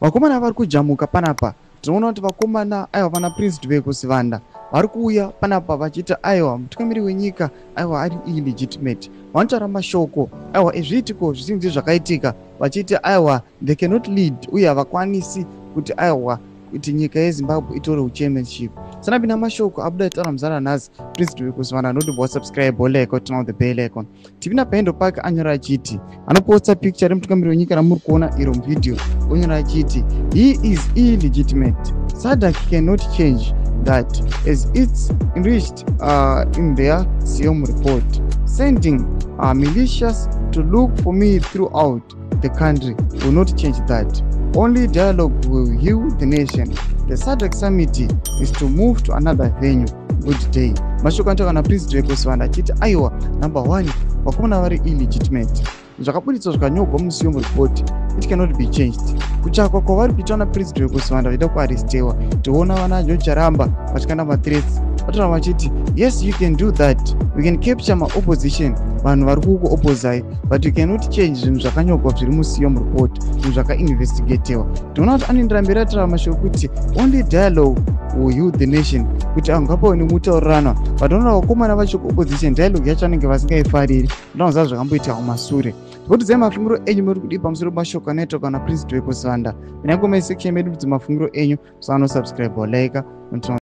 vakomana vari kujamuka panapa. Tinoona kuti vakomana aiwa vana prince dvekusivanda vari kuuya panapa vachiti aiwa mutungamiri wenyika aiwa ari illegitimate. Vanotaura mashoko aiwa ezviitiko zvisinzi zvakaitika vachiti aiwa they cannot lead uye havakwanisi kuti aiwa kuti nyika yezimbabwe itore uchairmanship sanapinda mashoko abuda itaura nazi. Anoti subscribe like turn on the bell icon tipinda paendo pake anyora achiti anoposta picture remutungamiri wenyika ramuri kuona iro mvidio onyora achiti he is illegitimate. Sadak cannot change that as it's enriched uh, in their siom report. Sending uh, militias to look for me throughout the country. Will not change that only dialogue will heal the nation. The sadak summit is to move to another venue. Good day. Mashoko anotaura naprince drekosvanda achiti aiwa number one vakomana vari illegitimate. Zvakabuditswa zvikanyogwa musiom report. It cannot be changed. Kutsvakwa kwavari kuitwa naprince drekosvanda vachida kuarestewa toona vana jocharamba vatyanda mathreats vataura vachiti yes you can do that. We can capture maopposition vanhu vari kukuopozai but you cannot change zvinhu zvakanyogwa zviri musiom report zvinhu zvakainvestigatiwa. Tinoona kuti anoendera mberi ataura mashoko kuti only dialogue will heal the nation kuti angapaoni mutaurirana vatoona vakomana vachikuopposition dialogue yacho anenge vasingaifariri ndinoziva zvakamboitika kumasure. Tipotidzai mafungiro enyu muri kudii pamusoro pemashoko anoita kana prince dwekosanda inyange mai section medu kuti mafungiro enyu so anosubscribe walika